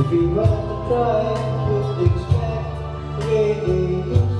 If we want the track, we'll expect great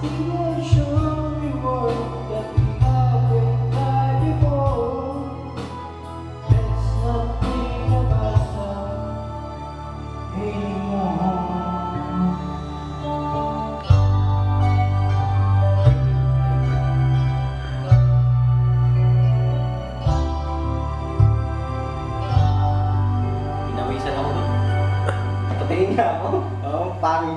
Pinawisan ako. Patingin nga ako. Oo, pangit